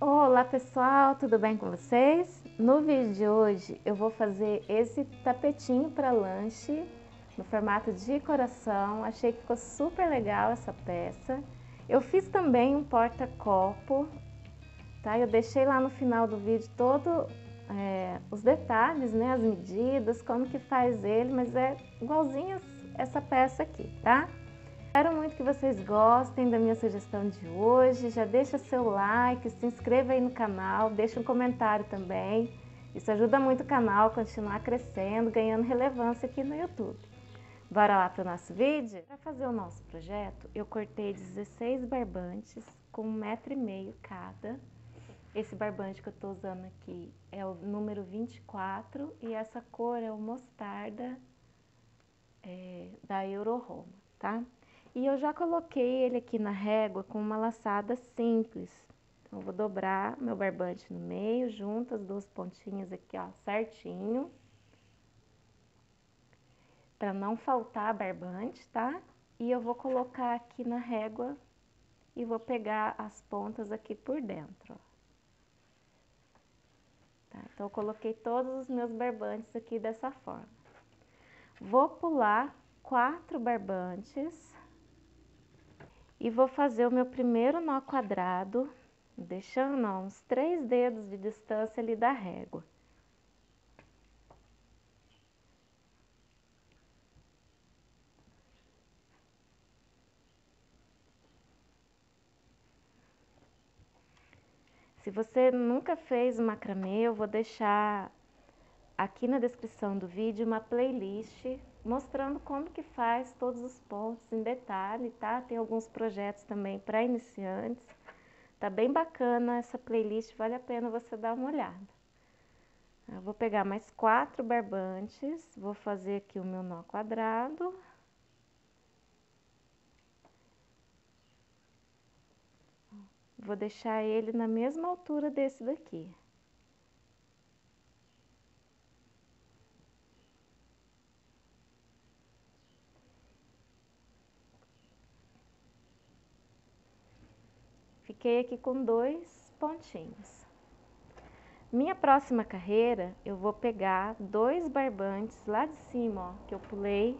Olá pessoal, tudo bem com vocês? No vídeo de hoje eu vou fazer esse tapetinho para lanche no formato de coração, achei que ficou super legal essa peça. Eu fiz também um porta-copo, tá? Eu deixei lá no final do vídeo todo é, os detalhes, né, as medidas, como que faz ele, mas é igualzinho essa peça aqui, tá? Espero muito que vocês gostem da minha sugestão de hoje. Já deixa seu like, se inscreva aí no canal, deixa um comentário também. Isso ajuda muito o canal a continuar crescendo, ganhando relevância aqui no YouTube. Bora lá para o nosso vídeo? Para fazer o nosso projeto, eu cortei 16 barbantes com um metro e meio cada. Esse barbante que eu estou usando aqui é o número 24 e essa cor é o mostarda é, da Euro Roma, tá? E eu já coloquei ele aqui na régua com uma laçada simples. Então, eu vou dobrar meu barbante no meio, junto as duas pontinhas aqui, ó, certinho. Pra não faltar barbante, tá? E eu vou colocar aqui na régua e vou pegar as pontas aqui por dentro, ó. Tá? Então, eu coloquei todos os meus barbantes aqui dessa forma. Vou pular quatro barbantes e vou fazer o meu primeiro nó quadrado, deixando ó, uns três dedos de distância ali da régua. Se você nunca fez macramê, eu vou deixar aqui na descrição do vídeo uma playlist mostrando como que faz todos os pontos em detalhe, tá? Tem alguns projetos também para iniciantes. Tá bem bacana essa playlist, vale a pena você dar uma olhada. Eu vou pegar mais quatro barbantes, vou fazer aqui o meu nó quadrado. Vou deixar ele na mesma altura desse daqui. Fiquei aqui com dois pontinhos. Minha próxima carreira, eu vou pegar dois barbantes lá de cima, ó, que eu pulei.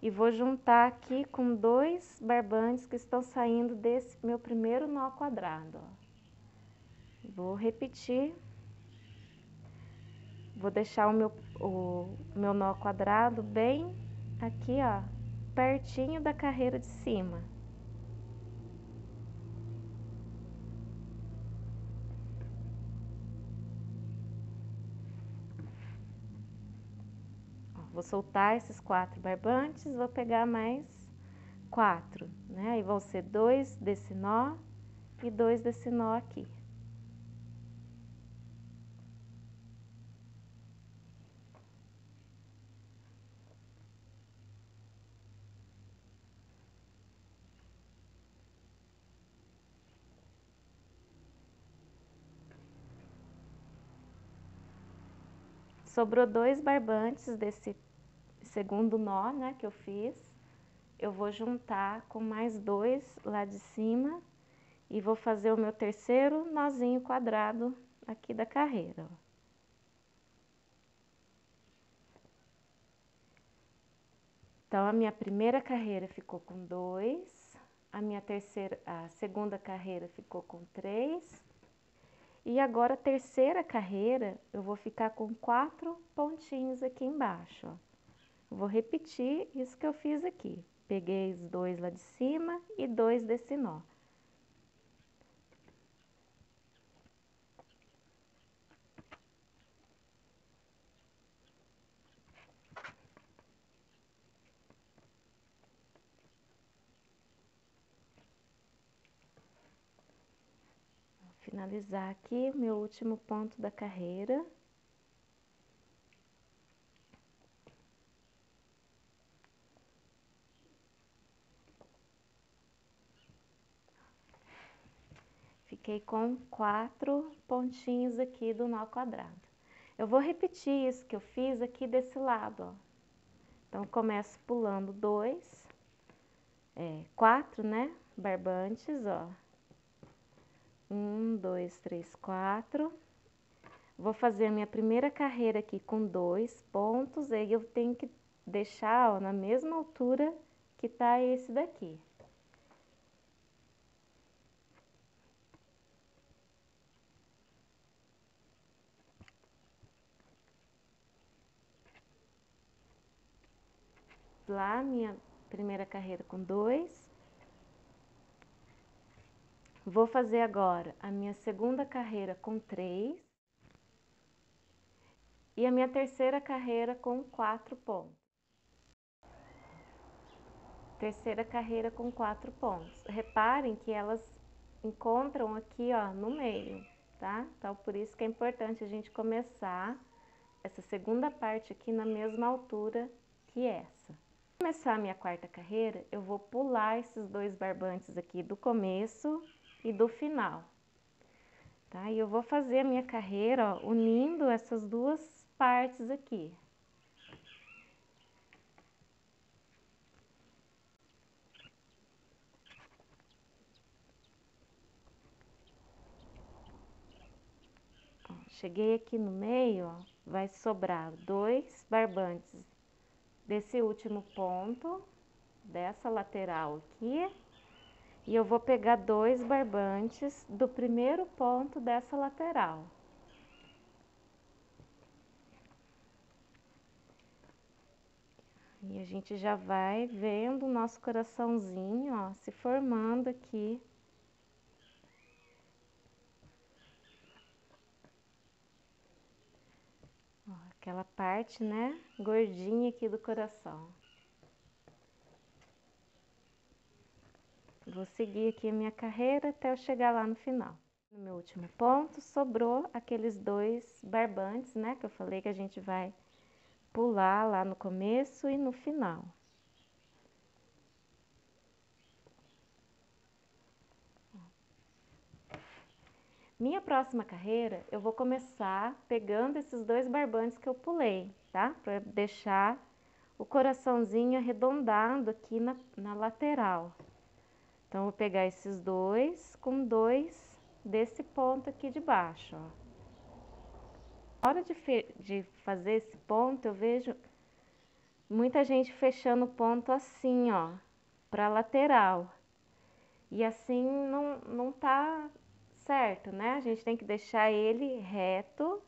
E vou juntar aqui com dois barbantes que estão saindo desse meu primeiro nó quadrado, ó. Vou repetir. Vou deixar o meu, o meu nó quadrado bem aqui, ó, pertinho da carreira de cima. vou soltar esses quatro barbantes, vou pegar mais quatro, né? E vão ser dois desse nó e dois desse nó aqui. Sobrou dois barbantes desse segundo nó, né, que eu fiz. Eu vou juntar com mais dois lá de cima e vou fazer o meu terceiro nozinho quadrado aqui da carreira, ó. Então, a minha primeira carreira ficou com dois, a minha terceira, a segunda carreira ficou com três, e agora, terceira carreira, eu vou ficar com quatro pontinhos aqui embaixo, ó. Vou repetir isso que eu fiz aqui. Peguei os dois lá de cima e dois desse nó. Finalizar aqui o meu último ponto da carreira. Fiquei com quatro pontinhos aqui do nó quadrado. Eu vou repetir isso que eu fiz aqui desse lado, ó. Então, começo pulando dois, é, quatro, né? barbantes, ó. Um, dois, três, quatro. Vou fazer a minha primeira carreira aqui com dois pontos, aí eu tenho que deixar, ó, na mesma altura que tá esse daqui. Lá, minha primeira carreira com dois. Vou fazer agora a minha segunda carreira com três. E a minha terceira carreira com quatro pontos. Terceira carreira com quatro pontos. Reparem que elas encontram aqui, ó, no meio, tá? Então, por isso que é importante a gente começar essa segunda parte aqui na mesma altura que essa começar a minha quarta carreira, eu vou pular esses dois barbantes aqui do começo e do final. Tá? E eu vou fazer a minha carreira ó, unindo essas duas partes aqui. Cheguei aqui no meio, ó, vai sobrar dois barbantes desse último ponto, dessa lateral aqui, e eu vou pegar dois barbantes do primeiro ponto dessa lateral. E a gente já vai vendo o nosso coraçãozinho, ó, se formando aqui. Ó, aquela parte, né, gordinha aqui do coração. Vou seguir aqui a minha carreira até eu chegar lá no final. No meu último ponto, sobrou aqueles dois barbantes, né, que eu falei que a gente vai pular lá no começo e no final. Minha próxima carreira, eu vou começar pegando esses dois barbantes que eu pulei, tá? Para deixar o coraçãozinho arredondado aqui na, na lateral. Então, vou pegar esses dois com dois desse ponto aqui de baixo, ó. Na hora de, de fazer esse ponto, eu vejo muita gente fechando o ponto assim, ó, para lateral. E assim não, não tá certo, né? A gente tem que deixar ele reto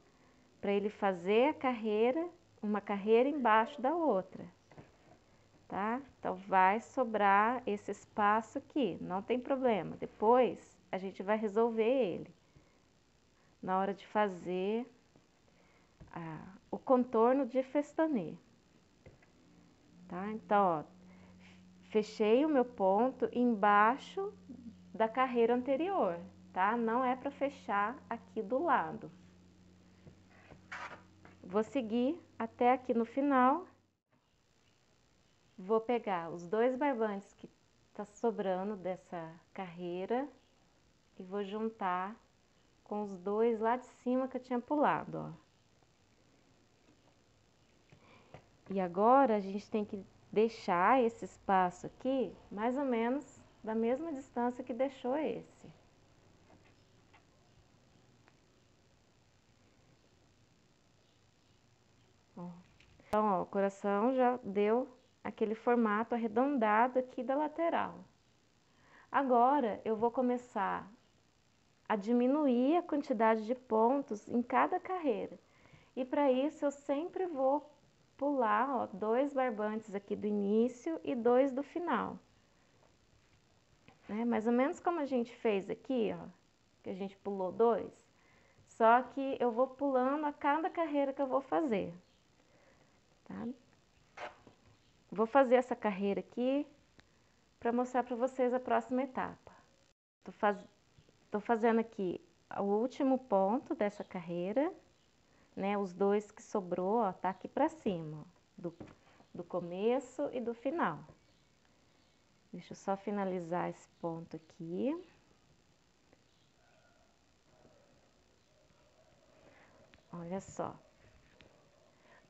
para ele fazer a carreira, uma carreira embaixo da outra, tá? Então vai sobrar esse espaço aqui, não tem problema. Depois a gente vai resolver ele na hora de fazer o contorno de festanê. Tá? Então, ó, fechei o meu ponto embaixo da carreira anterior tá? Não é para fechar aqui do lado. Vou seguir até aqui no final. Vou pegar os dois barbantes que tá sobrando dessa carreira e vou juntar com os dois lá de cima que eu tinha pulado, ó. E agora a gente tem que deixar esse espaço aqui mais ou menos da mesma distância que deixou esse. Então, ó, o coração já deu aquele formato arredondado aqui da lateral. Agora, eu vou começar a diminuir a quantidade de pontos em cada carreira. E para isso, eu sempre vou pular ó, dois barbantes aqui do início e dois do final. Né? Mais ou menos como a gente fez aqui, ó, que a gente pulou dois. Só que eu vou pulando a cada carreira que eu vou fazer tá? Vou fazer essa carreira aqui para mostrar para vocês a próxima etapa. Tô, faz... Fazendo aqui o último ponto dessa carreira, né? Os dois que sobrou, ó, tá aqui para cima, do, do começo e do final. Deixa eu só finalizar esse ponto aqui. Olha só.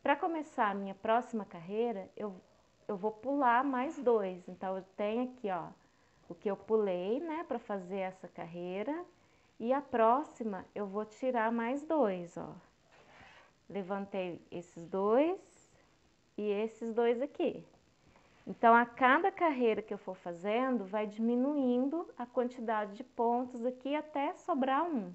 Para começar a minha próxima carreira, eu, eu vou pular mais dois. Então, eu tenho aqui, ó, o que eu pulei, né, para fazer essa carreira. E a próxima eu vou tirar mais dois, ó. Levantei esses dois e esses dois aqui. Então, a cada carreira que eu for fazendo, vai diminuindo a quantidade de pontos aqui até sobrar um.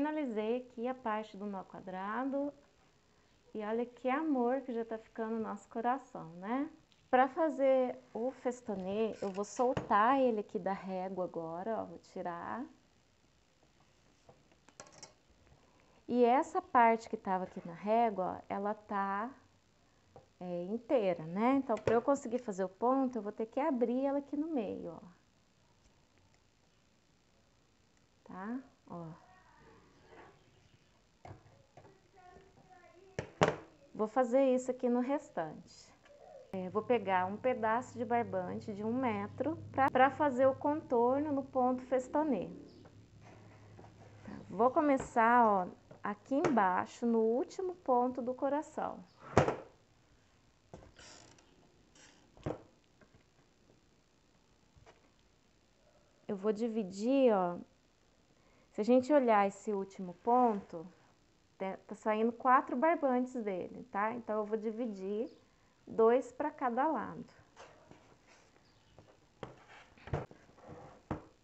Finalizei aqui a parte do nó quadrado e olha que amor que já tá ficando no nosso coração, né? Para fazer o festonê, eu vou soltar ele aqui da régua agora, ó, vou tirar. E essa parte que tava aqui na régua, ela tá é, inteira, né? Então, para eu conseguir fazer o ponto, eu vou ter que abrir ela aqui no meio, ó. Tá? Ó. Vou fazer isso aqui no restante. É, vou pegar um pedaço de barbante de um metro para fazer o contorno no ponto festonê. Vou começar ó, aqui embaixo, no último ponto do coração. Eu vou dividir, ó, se a gente olhar esse último ponto, tá saindo quatro barbantes dele, tá? Então, eu vou dividir dois para cada lado.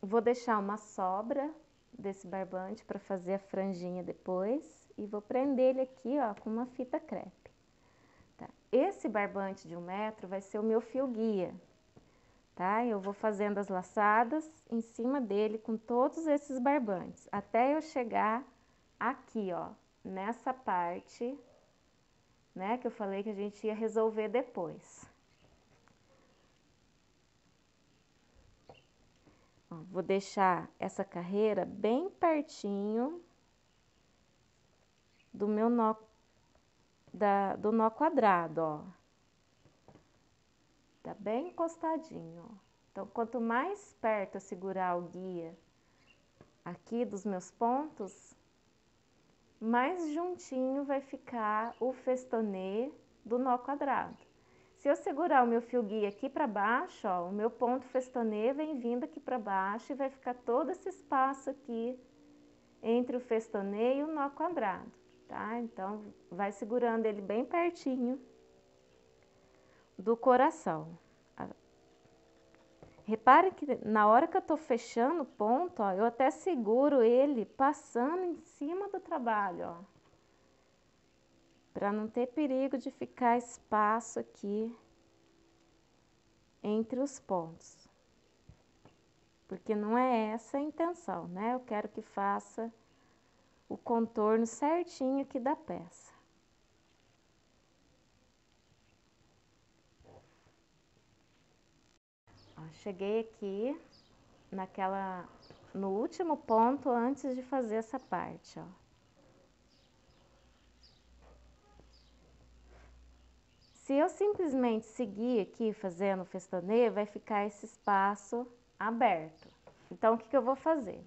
Vou deixar uma sobra desse barbante para fazer a franjinha depois e vou prender ele aqui, ó, com uma fita crepe. Tá? Esse barbante de um metro vai ser o meu fio guia, tá? Eu vou fazendo as laçadas em cima dele com todos esses barbantes, até eu chegar aqui, ó, nessa parte, né, que eu falei que a gente ia resolver depois. Vou deixar essa carreira bem pertinho do meu nó, da, do nó quadrado, ó. Tá bem encostadinho, ó. Então, quanto mais perto eu segurar o guia aqui dos meus pontos, mais juntinho vai ficar o festonê do nó quadrado. Se eu segurar o meu fio guia aqui para baixo, ó, o meu ponto festonê vem vindo aqui para baixo e vai ficar todo esse espaço aqui entre o festonê e o nó quadrado, tá? Então, vai segurando ele bem pertinho do coração. Repare que na hora que eu estou fechando o ponto, ó, eu até seguro ele passando em cima do trabalho, ó. Para não ter perigo de ficar espaço aqui entre os pontos. Porque não é essa a intenção, né? Eu quero que faça o contorno certinho aqui da peça. Ó, cheguei aqui naquela, no último ponto antes de fazer essa parte, ó. Se eu simplesmente seguir aqui fazendo o vai ficar esse espaço aberto. Então, o que, que eu vou fazer?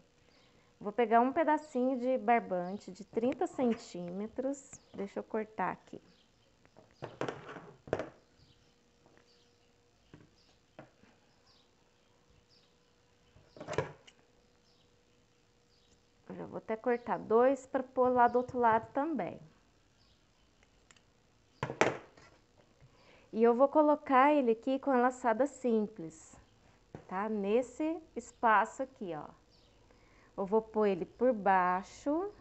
Vou pegar um pedacinho de barbante de 30 centímetros, deixa eu cortar aqui. Já vou até cortar dois para pôr lá do outro lado também. E eu vou colocar ele aqui com a laçada simples, tá? Nesse espaço aqui, ó. Eu vou pôr ele por baixo.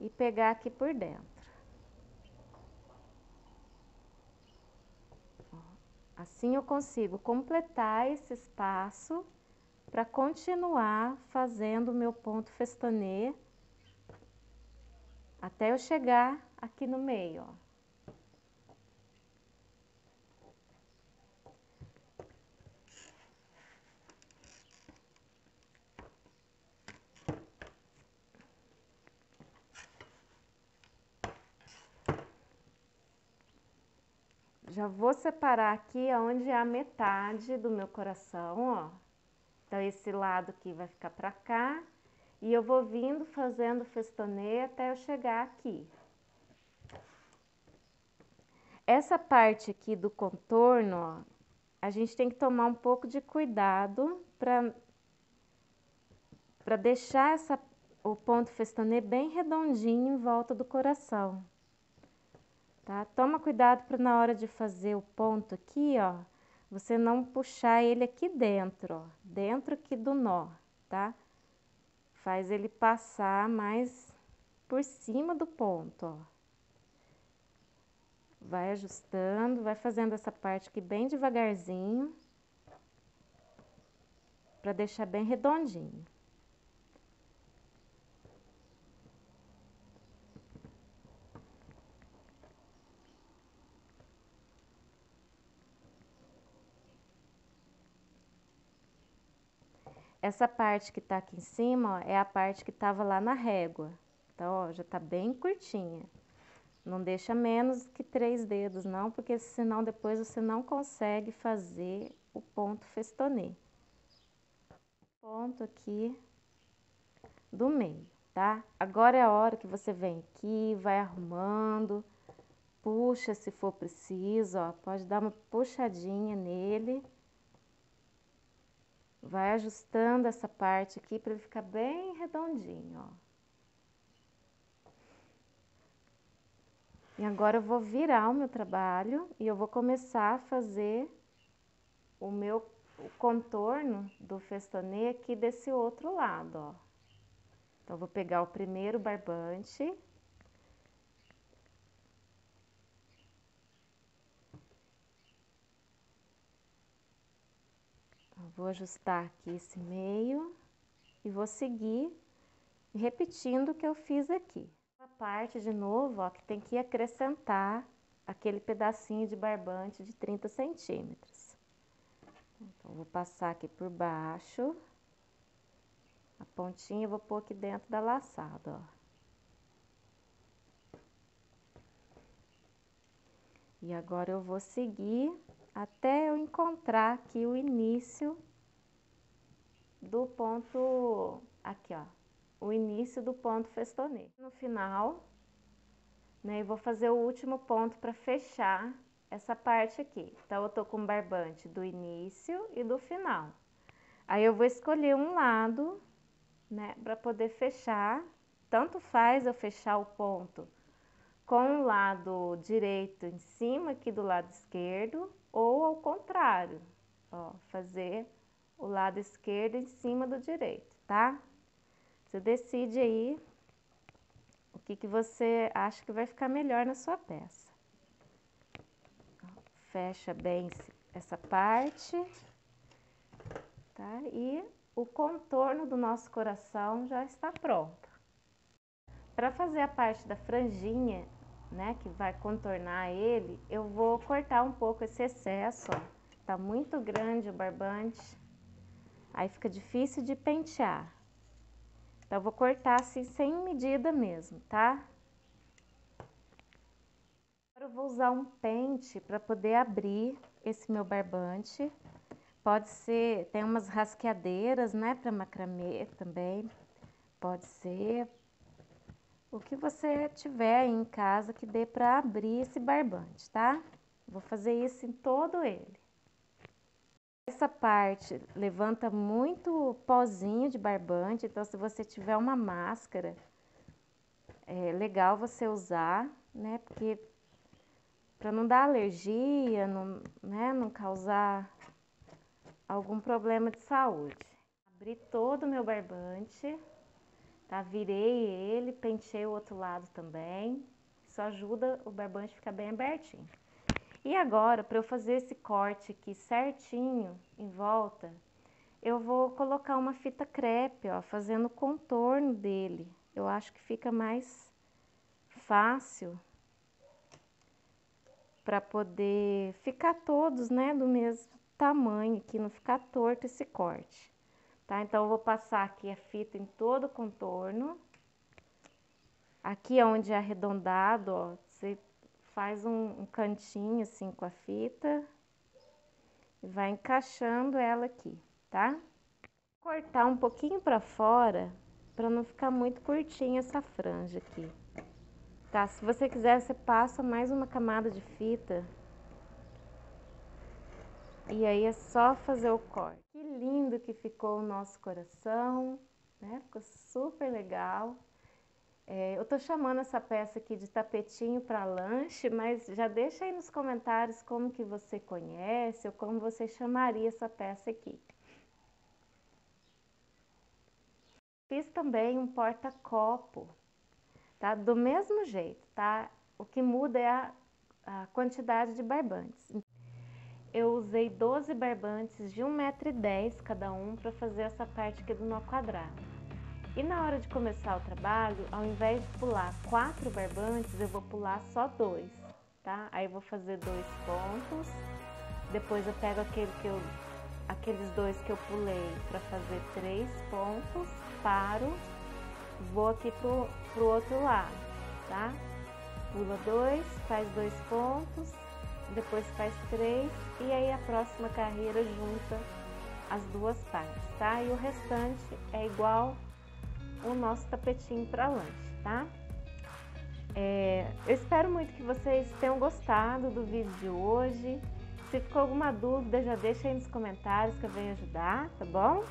E pegar aqui por dentro. Assim eu consigo completar esse espaço para continuar fazendo o meu ponto festonê até eu chegar aqui no meio, ó. Já vou separar aqui aonde é a metade do meu coração, ó. Então, esse lado aqui vai ficar pra cá e eu vou vindo fazendo festonê até eu chegar aqui. Essa parte aqui do contorno, ó, a gente tem que tomar um pouco de cuidado para para deixar essa, o ponto festonê bem redondinho em volta do coração. Tá? Toma cuidado para na hora de fazer o ponto aqui, ó, você não puxar ele aqui dentro, ó, dentro aqui do nó, tá? faz ele passar mais por cima do ponto, ó. Vai ajustando, vai fazendo essa parte aqui bem devagarzinho, para deixar bem redondinho. Essa parte que tá aqui em cima, ó, é a parte que tava lá na régua. Então, ó, já tá bem curtinha. Não deixa menos que três dedos, não, porque senão depois você não consegue fazer o ponto festonê. Ponto aqui do meio, tá? Agora é a hora que você vem aqui, vai arrumando, puxa se for preciso, ó, pode dar uma puxadinha nele Vai ajustando essa parte aqui para ele ficar bem redondinho, ó. E agora eu vou virar o meu trabalho e eu vou começar a fazer o meu o contorno do festonê aqui desse outro lado, ó. Então, eu vou pegar o primeiro barbante Vou ajustar aqui esse meio e vou seguir repetindo o que eu fiz aqui. A parte de novo, ó, que tem que acrescentar aquele pedacinho de barbante de 30 centímetros. Então, vou passar aqui por baixo, a pontinha eu vou pôr aqui dentro da laçada, ó. E agora eu vou seguir até eu encontrar aqui o início do ponto, aqui ó, o início do ponto festonê. No final, né, eu vou fazer o último ponto para fechar essa parte aqui. Então, eu tô com barbante do início e do final. Aí, eu vou escolher um lado, né, para poder fechar. Tanto faz eu fechar o ponto com o lado direito em cima aqui do lado esquerdo ou ao contrário, ó, fazer o lado esquerdo em cima do direito, tá? Você decide aí o que, que você acha que vai ficar melhor na sua peça. Fecha bem essa parte, tá? E o contorno do nosso coração já está pronto. Para fazer a parte da franjinha, né, que vai contornar ele, eu vou cortar um pouco esse excesso, ó. Tá muito grande o barbante, aí fica difícil de pentear. Então, eu vou cortar assim, sem medida mesmo, tá? Agora eu vou usar um pente para poder abrir esse meu barbante. Pode ser, tem umas rasqueadeiras, né, para macramê também. Pode ser, o que você tiver em casa que dê para abrir esse barbante, tá? Vou fazer isso em todo ele. Essa parte levanta muito pozinho de barbante, então se você tiver uma máscara, é legal você usar, né? Porque para não dar alergia, não, né? não causar algum problema de saúde. Abri todo o meu barbante, tá? Virei ele, pentei o outro lado também. Isso ajuda o barbante ficar bem abertinho. E agora, para eu fazer esse corte aqui certinho em volta, eu vou colocar uma fita crepe, ó, fazendo o contorno dele. Eu acho que fica mais fácil para poder ficar todos, né, do mesmo tamanho aqui, não ficar torto esse corte. Tá? Então, eu vou passar aqui a fita em todo o contorno. Aqui onde é arredondado, ó, você faz um, um cantinho assim com a fita e vai encaixando ela aqui, tá? Cortar um pouquinho para fora para não ficar muito curtinha essa franja aqui. Tá? Se você quiser, você passa mais uma camada de fita. E aí é só fazer o corte. Que lindo que ficou o nosso coração, né? Ficou super legal. É, eu tô chamando essa peça aqui de tapetinho para lanche, mas já deixa aí nos comentários como que você conhece ou como você chamaria essa peça aqui. Fiz também um porta-copo, tá? Do mesmo jeito, tá? O que muda é a, a quantidade de barbantes. Eu usei 12 barbantes de 1,10m cada um para fazer essa parte aqui do nó quadrado. E na hora de começar o trabalho, ao invés de pular quatro barbantes, eu vou pular só dois, tá? Aí eu vou fazer dois pontos, depois eu pego aquele que eu, aqueles dois que eu pulei para fazer três pontos, paro, vou aqui pro, pro outro lado, tá? Pula dois, faz dois pontos, depois faz três e aí a próxima carreira junta as duas partes, tá? E o restante é igual o nosso tapetinho para lanche, tá? É, eu espero muito que vocês tenham gostado do vídeo de hoje. Se ficou alguma dúvida, já deixa aí nos comentários que eu venho ajudar, tá bom?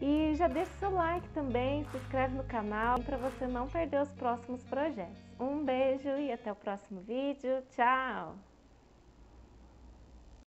E já deixa seu like também, se inscreve no canal para você não perder os próximos projetos. Um beijo e até o próximo vídeo. Tchau!